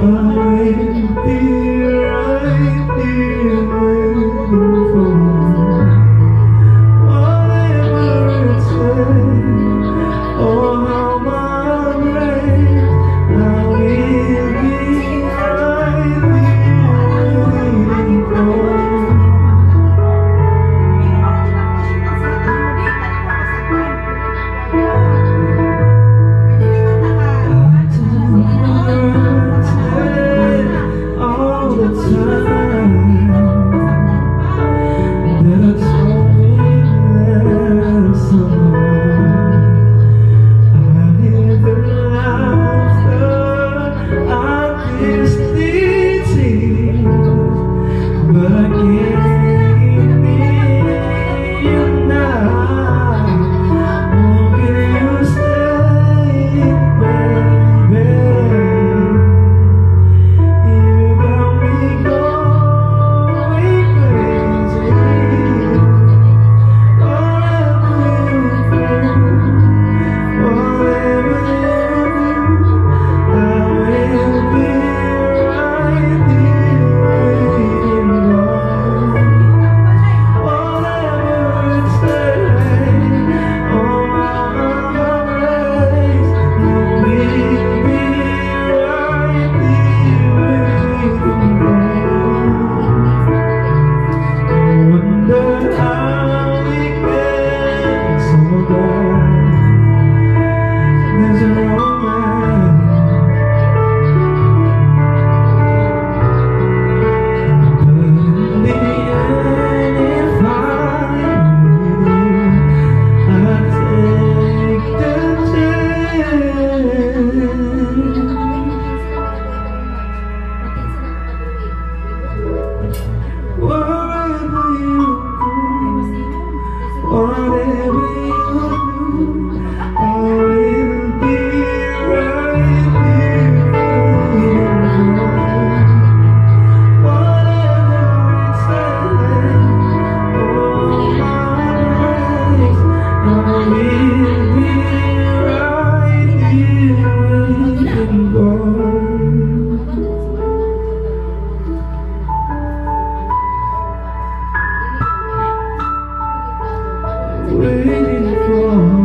Whatever you already. waiting for